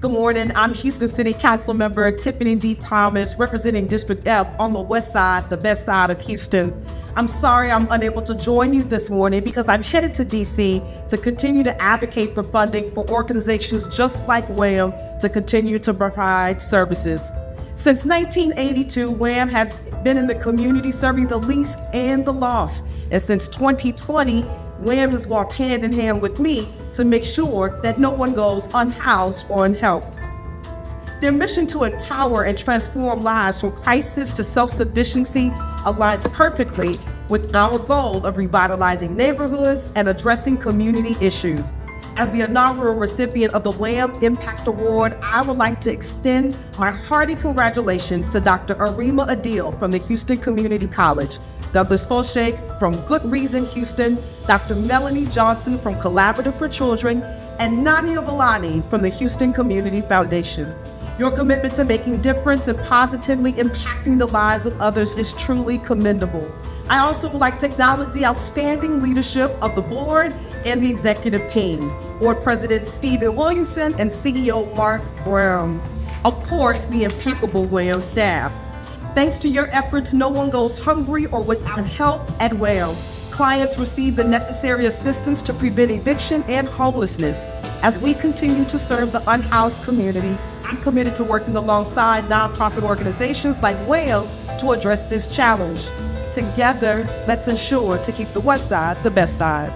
Good morning. I'm Houston City Council member Tiffany D. Thomas, representing District F on the west side, the best side of Houston. I'm sorry I'm unable to join you this morning because I'm headed to DC to continue to advocate for funding for organizations just like WHAM to continue to provide services. Since 1982, WHAM has been in the community serving the least and the lost. And since 2020, WHAM has walked hand in hand with me to make sure that no one goes unhoused or unhelped. Their mission to empower and transform lives from crisis to self sufficiency aligns perfectly with our goal of revitalizing neighborhoods and addressing community issues. As the inaugural recipient of the WHAM Impact Award, I would like to extend my hearty congratulations to Dr. Arima Adil from the Houston Community College Douglas Foshee from Good Reason Houston, Dr. Melanie Johnson from Collaborative for Children, and Nadia Villani from the Houston Community Foundation. Your commitment to making a difference and positively impacting the lives of others is truly commendable. I also would like to acknowledge the outstanding leadership of the board and the executive team, Board President Stephen Williamson and CEO Mark Brown. Of course, the impeccable WHAM staff. Thanks to your efforts, no one goes hungry or without help at WHAM. Clients receive the necessary assistance to prevent eviction and homelessness. As we continue to serve the unhoused community, I'm committed to working alongside nonprofit organizations like WHAM to address this challenge. Together, let's ensure to keep the West Side the best side.